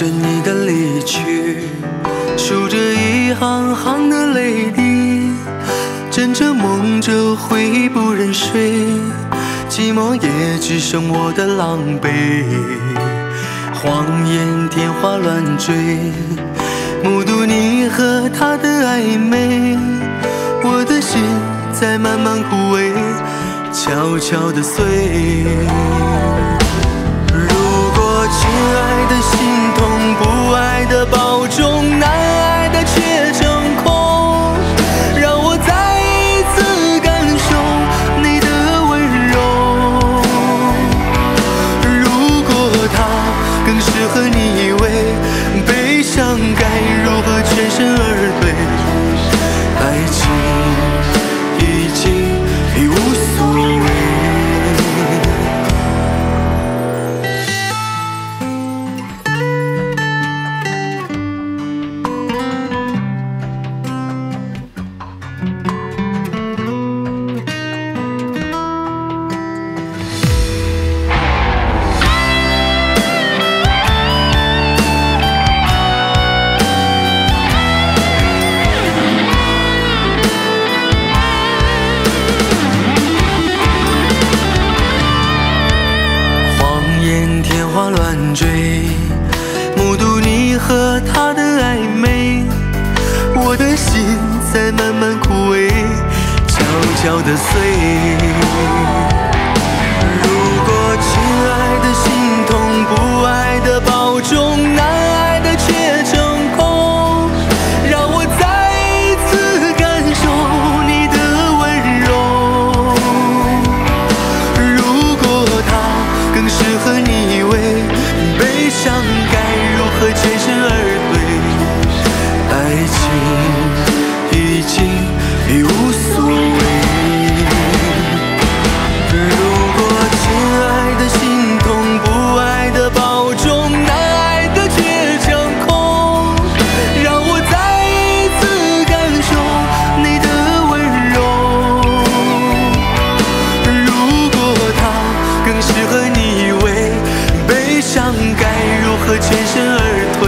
着你的离去，数着一行行的泪滴，枕着梦着回忆不忍睡，寂寞也只剩我的狼狈。谎言天花乱坠，目睹你和他的暧昧，我的心在慢慢枯萎，悄悄的碎。乱坠，目睹你和他的暧昧，我的心在慢慢枯萎，悄悄的碎。想该如何全身而退？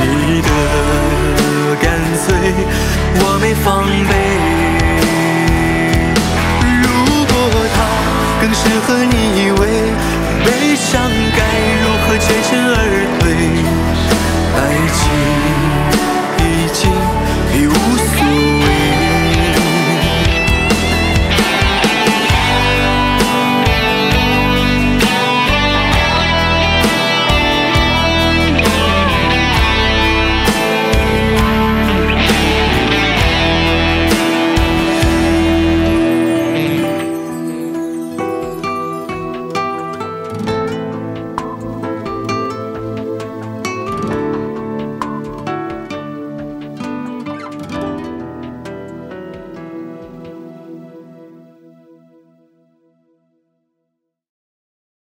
你的干脆我没防备。如果他更适合你